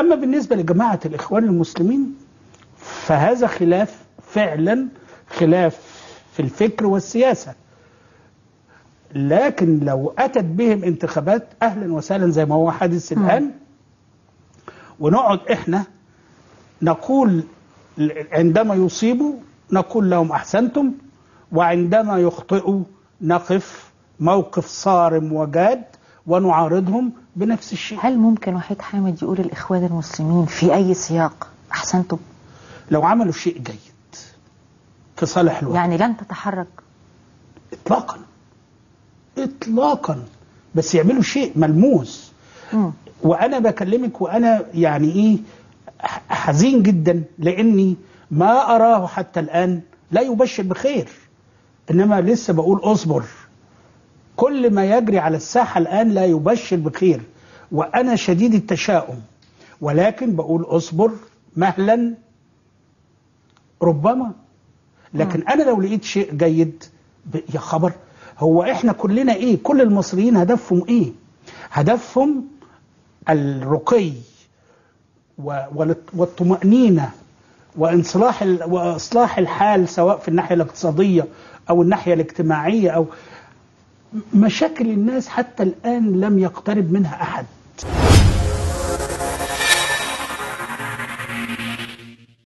أما بالنسبة لجماعة الإخوان المسلمين فهذا خلاف فعلا خلاف في الفكر والسياسة. لكن لو أتت بهم انتخابات أهلا وسهلا زي ما هو حادث الآن ونقعد إحنا نقول عندما يصيبوا نقول لهم أحسنتم وعندما يخطئوا نقف موقف صارم وجاد ونعارضهم بنفس الشيء. هل ممكن وحيد حامد يقول الإخوان المسلمين في أي سياق أحسنتم؟ لو عملوا شيء جيد في صالح الوطن. يعني لن تتحرك. اطلاقا. اطلاقا. بس يعملوا شيء ملموس. مم. وأنا بكلمك وأنا يعني ح- حزين جدا لأني ما أراه حتى الآن. لا يبشر بخير. إنما لسه بقول اصبر. كل ما يجري على الساحة الآن لا يبشر بخير وأنا شديد التشاؤم. ولكن بقول اصبر مهلا ربما. لكن أنا لو لقيت شيء جيد يا خبر هو إحنا كلنا إيه؟ كل المصريين هدفهم إيه؟ هدفهم الرقي والطمأنينة وإنصلاح وإصلاح الحال سواء في الناحية الاقتصادية أو الناحية الاجتماعية أو مشاكل الناس حتى الآن لم يقترب منها أحد.